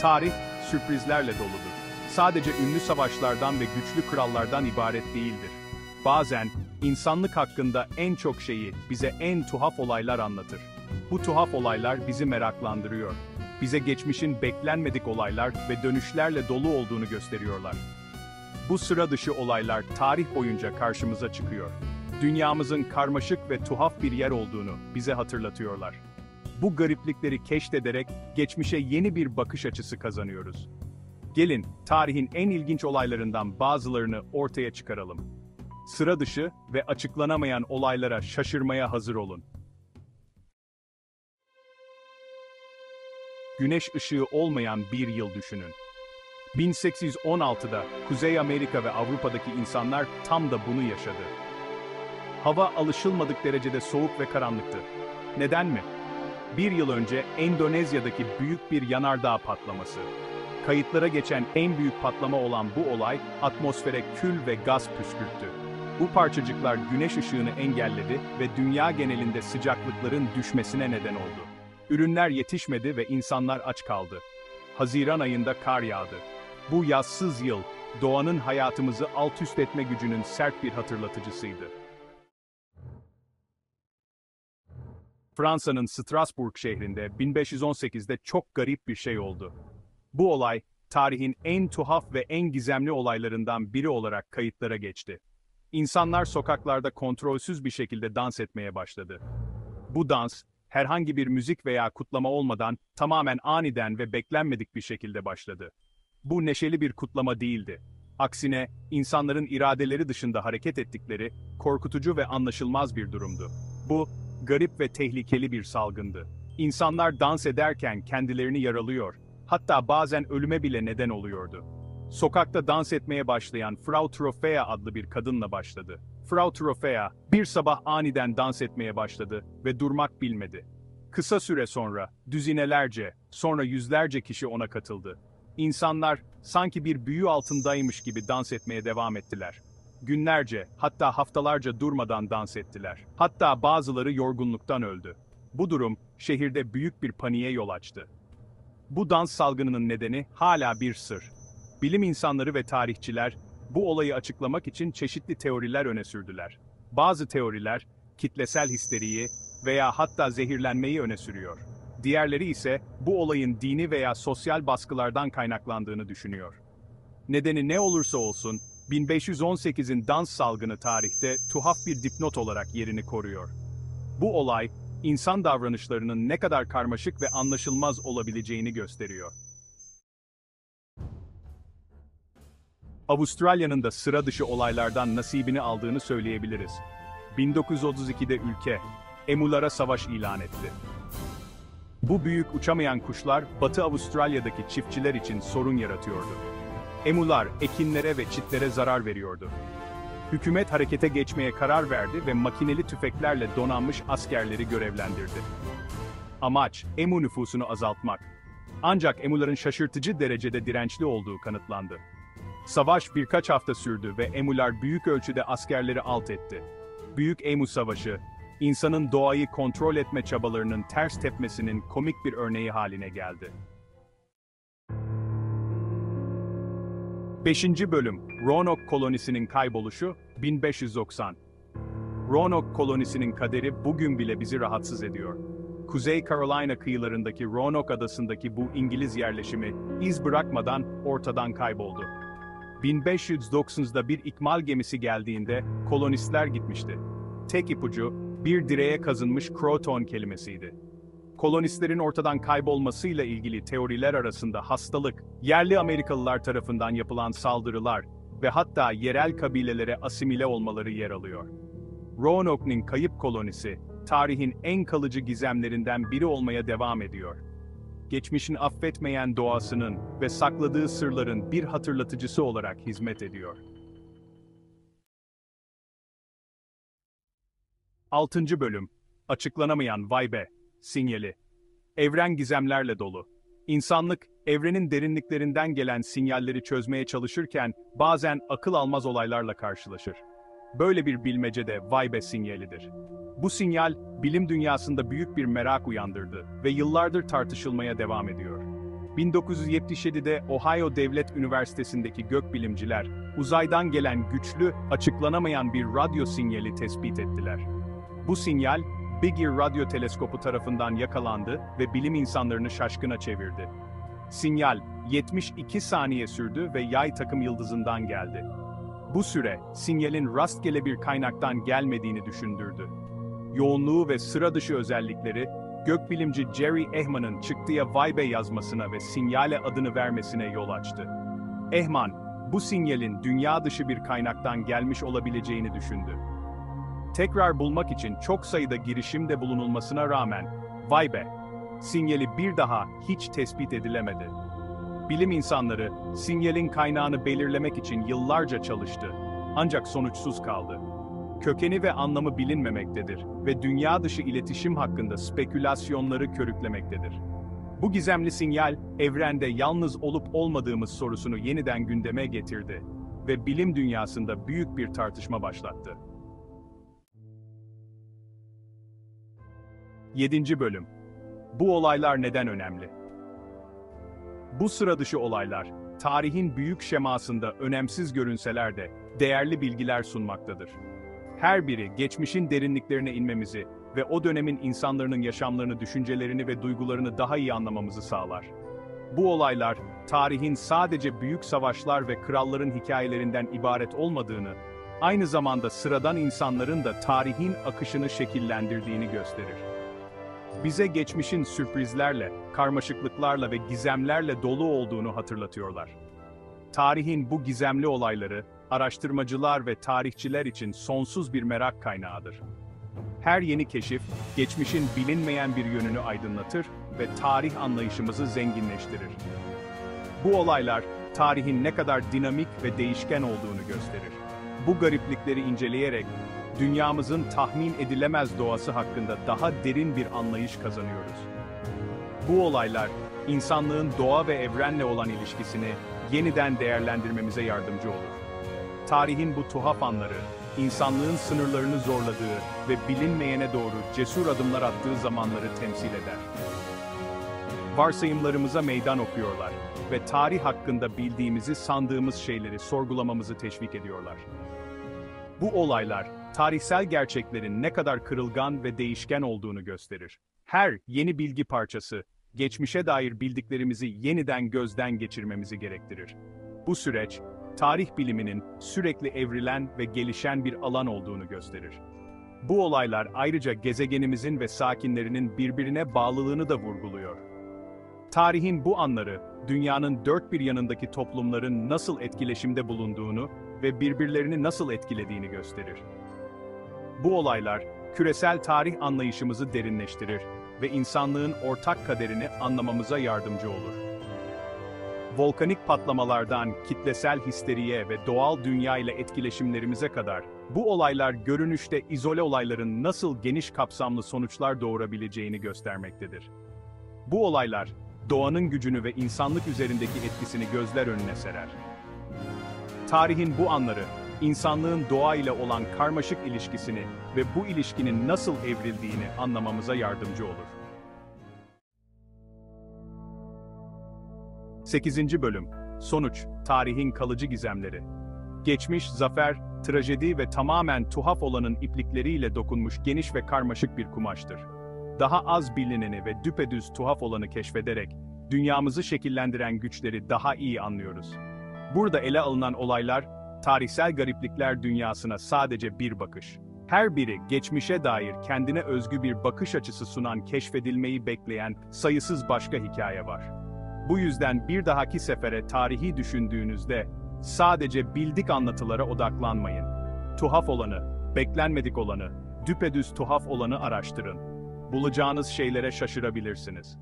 Tarih, sürprizlerle doludur. Sadece ünlü savaşlardan ve güçlü krallardan ibaret değildir. Bazen, insanlık hakkında en çok şeyi, bize en tuhaf olaylar anlatır. Bu tuhaf olaylar bizi meraklandırıyor. Bize geçmişin beklenmedik olaylar ve dönüşlerle dolu olduğunu gösteriyorlar. Bu sıra dışı olaylar tarih boyunca karşımıza çıkıyor. Dünyamızın karmaşık ve tuhaf bir yer olduğunu bize hatırlatıyorlar. Bu gariplikleri keşfederek geçmişe yeni bir bakış açısı kazanıyoruz. Gelin, tarihin en ilginç olaylarından bazılarını ortaya çıkaralım. Sıra dışı ve açıklanamayan olaylara şaşırmaya hazır olun. Güneş ışığı olmayan bir yıl düşünün. 1816'da Kuzey Amerika ve Avrupa'daki insanlar tam da bunu yaşadı. Hava alışılmadık derecede soğuk ve karanlıktı. Neden mi? Bir yıl önce Endonezya'daki büyük bir yanardağ patlaması. Kayıtlara geçen en büyük patlama olan bu olay, atmosfere kül ve gaz püskürttü. Bu parçacıklar güneş ışığını engelledi ve dünya genelinde sıcaklıkların düşmesine neden oldu. Ürünler yetişmedi ve insanlar aç kaldı. Haziran ayında kar yağdı. Bu yazsız yıl, doğanın hayatımızı alt üst etme gücünün sert bir hatırlatıcısıydı. Fransa'nın Strasbourg şehrinde 1518'de çok garip bir şey oldu. Bu olay, tarihin en tuhaf ve en gizemli olaylarından biri olarak kayıtlara geçti. İnsanlar sokaklarda kontrolsüz bir şekilde dans etmeye başladı. Bu dans, herhangi bir müzik veya kutlama olmadan tamamen aniden ve beklenmedik bir şekilde başladı. Bu neşeli bir kutlama değildi. Aksine, insanların iradeleri dışında hareket ettikleri, korkutucu ve anlaşılmaz bir durumdu. Bu, garip ve tehlikeli bir salgındı. İnsanlar dans ederken kendilerini yaralıyor, hatta bazen ölüme bile neden oluyordu. Sokakta dans etmeye başlayan Frau Trofea adlı bir kadınla başladı. Frau Trofea, bir sabah aniden dans etmeye başladı ve durmak bilmedi. Kısa süre sonra, düzinelerce, sonra yüzlerce kişi ona katıldı. İnsanlar, sanki bir büyü altındaymış gibi dans etmeye devam ettiler. Günlerce, hatta haftalarca durmadan dans ettiler. Hatta bazıları yorgunluktan öldü. Bu durum, şehirde büyük bir paniğe yol açtı. Bu dans salgınının nedeni hala bir sır. Bilim insanları ve tarihçiler, bu olayı açıklamak için çeşitli teoriler öne sürdüler. Bazı teoriler, kitlesel histeriyi veya hatta zehirlenmeyi öne sürüyor. Diğerleri ise bu olayın dini veya sosyal baskılardan kaynaklandığını düşünüyor. Nedeni ne olursa olsun, 1518'in dans salgını tarihte tuhaf bir dipnot olarak yerini koruyor. Bu olay, insan davranışlarının ne kadar karmaşık ve anlaşılmaz olabileceğini gösteriyor. Avustralya'nın da sıra dışı olaylardan nasibini aldığını söyleyebiliriz. 1932'de ülke, emulara savaş ilan etti. Bu büyük uçamayan kuşlar, Batı Avustralya'daki çiftçiler için sorun yaratıyordu. Emular, ekinlere ve çitlere zarar veriyordu. Hükümet harekete geçmeye karar verdi ve makineli tüfeklerle donanmış askerleri görevlendirdi. Amaç, emu nüfusunu azaltmak. Ancak emuların şaşırtıcı derecede dirençli olduğu kanıtlandı. Savaş birkaç hafta sürdü ve emular büyük ölçüde askerleri alt etti. Büyük Emu Savaşı, insanın doğayı kontrol etme çabalarının ters tepmesinin komik bir örneği haline geldi. 5. Bölüm Roanoke kolonisinin kayboluşu 1590 Roanoke kolonisinin kaderi bugün bile bizi rahatsız ediyor. Kuzey Carolina kıyılarındaki Roanoke adasındaki bu İngiliz yerleşimi iz bırakmadan ortadan kayboldu. 1590'da bir ikmal gemisi geldiğinde kolonistler gitmişti. Tek ipucu bir direğe kazınmış Croton kelimesiydi. Kolonistlerin ortadan kaybolmasıyla ilgili teoriler arasında hastalık, yerli Amerikalılar tarafından yapılan saldırılar ve hatta yerel kabilelere asimile olmaları yer alıyor. Roanoke'nin kayıp kolonisi, tarihin en kalıcı gizemlerinden biri olmaya devam ediyor. Geçmişin affetmeyen doğasının ve sakladığı sırların bir hatırlatıcısı olarak hizmet ediyor. 6. Bölüm Açıklanamayan Vay sinyali. Evren gizemlerle dolu. İnsanlık, evrenin derinliklerinden gelen sinyalleri çözmeye çalışırken bazen akıl almaz olaylarla karşılaşır. Böyle bir bilmece de Vibe sinyalidir. Bu sinyal, bilim dünyasında büyük bir merak uyandırdı ve yıllardır tartışılmaya devam ediyor. 1977'de Ohio Devlet Üniversitesi'ndeki gökbilimciler, uzaydan gelen güçlü, açıklanamayan bir radyo sinyali tespit ettiler. Bu sinyal, Big Ear Radyo Teleskopu tarafından yakalandı ve bilim insanlarını şaşkına çevirdi. Sinyal, 72 saniye sürdü ve yay takım yıldızından geldi. Bu süre, sinyalin rastgele bir kaynaktan gelmediğini düşündürdü. Yoğunluğu ve sıra dışı özellikleri, gökbilimci Jerry Ehman'ın çıktıya Vibe yazmasına ve sinyale adını vermesine yol açtı. Ehman, bu sinyalin dünya dışı bir kaynaktan gelmiş olabileceğini düşündü. Tekrar bulmak için çok sayıda girişimde bulunulmasına rağmen, Vibe, sinyali bir daha hiç tespit edilemedi. Bilim insanları, sinyalin kaynağını belirlemek için yıllarca çalıştı. Ancak sonuçsuz kaldı. Kökeni ve anlamı bilinmemektedir ve dünya dışı iletişim hakkında spekülasyonları körüklemektedir. Bu gizemli sinyal, evrende yalnız olup olmadığımız sorusunu yeniden gündeme getirdi ve bilim dünyasında büyük bir tartışma başlattı. 7. Bölüm Bu olaylar neden önemli? Bu sıra dışı olaylar, tarihin büyük şemasında önemsiz görünseler de, değerli bilgiler sunmaktadır. Her biri, geçmişin derinliklerine inmemizi ve o dönemin insanların yaşamlarını, düşüncelerini ve duygularını daha iyi anlamamızı sağlar. Bu olaylar, tarihin sadece büyük savaşlar ve kralların hikayelerinden ibaret olmadığını, aynı zamanda sıradan insanların da tarihin akışını şekillendirdiğini gösterir. Bize geçmişin sürprizlerle, karmaşıklıklarla ve gizemlerle dolu olduğunu hatırlatıyorlar. Tarihin bu gizemli olayları, araştırmacılar ve tarihçiler için sonsuz bir merak kaynağıdır. Her yeni keşif, geçmişin bilinmeyen bir yönünü aydınlatır ve tarih anlayışımızı zenginleştirir. Bu olaylar, tarihin ne kadar dinamik ve değişken olduğunu gösterir. Bu gariplikleri inceleyerek, dünyamızın tahmin edilemez doğası hakkında daha derin bir anlayış kazanıyoruz. Bu olaylar, insanlığın doğa ve evrenle olan ilişkisini yeniden değerlendirmemize yardımcı olur. Tarihin bu tuhaf anları, insanlığın sınırlarını zorladığı ve bilinmeyene doğru cesur adımlar attığı zamanları temsil eder. Varsayımlarımıza meydan okuyorlar ve tarih hakkında bildiğimizi sandığımız şeyleri sorgulamamızı teşvik ediyorlar. Bu olaylar, tarihsel gerçeklerin ne kadar kırılgan ve değişken olduğunu gösterir. Her yeni bilgi parçası, geçmişe dair bildiklerimizi yeniden gözden geçirmemizi gerektirir. Bu süreç, tarih biliminin sürekli evrilen ve gelişen bir alan olduğunu gösterir. Bu olaylar ayrıca gezegenimizin ve sakinlerinin birbirine bağlılığını da vurguluyor. Tarihin bu anları, dünyanın dört bir yanındaki toplumların nasıl etkileşimde bulunduğunu ve birbirlerini nasıl etkilediğini gösterir. Bu olaylar, küresel tarih anlayışımızı derinleştirir ve insanlığın ortak kaderini anlamamıza yardımcı olur. Volkanik patlamalardan kitlesel histeriye ve doğal dünya ile etkileşimlerimize kadar, bu olaylar görünüşte izole olayların nasıl geniş kapsamlı sonuçlar doğurabileceğini göstermektedir. Bu olaylar, doğanın gücünü ve insanlık üzerindeki etkisini gözler önüne serer. Tarihin bu anları, insanlığın doğa ile olan karmaşık ilişkisini ve bu ilişkinin nasıl evrildiğini anlamamıza yardımcı olur. 8. Bölüm Sonuç, Tarihin Kalıcı Gizemleri Geçmiş, zafer, trajedi ve tamamen tuhaf olanın iplikleriyle dokunmuş geniş ve karmaşık bir kumaştır. Daha az bilineni ve düpedüz tuhaf olanı keşfederek, dünyamızı şekillendiren güçleri daha iyi anlıyoruz. Burada ele alınan olaylar, tarihsel gariplikler dünyasına sadece bir bakış. Her biri geçmişe dair kendine özgü bir bakış açısı sunan keşfedilmeyi bekleyen sayısız başka hikaye var. Bu yüzden bir dahaki sefere tarihi düşündüğünüzde sadece bildik anlatılara odaklanmayın. Tuhaf olanı, beklenmedik olanı, düpedüz tuhaf olanı araştırın. Bulacağınız şeylere şaşırabilirsiniz.